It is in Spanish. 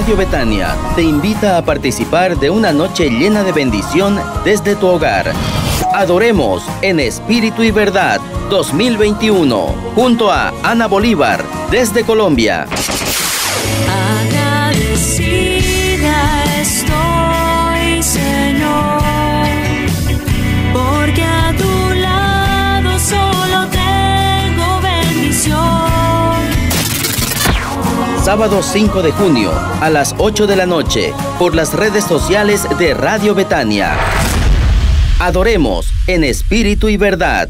Radio Betania te invita a participar de una noche llena de bendición desde tu hogar. Adoremos en Espíritu y Verdad 2021 junto a Ana Bolívar desde Colombia. Sábado 5 de junio a las 8 de la noche por las redes sociales de Radio Betania. Adoremos en espíritu y verdad.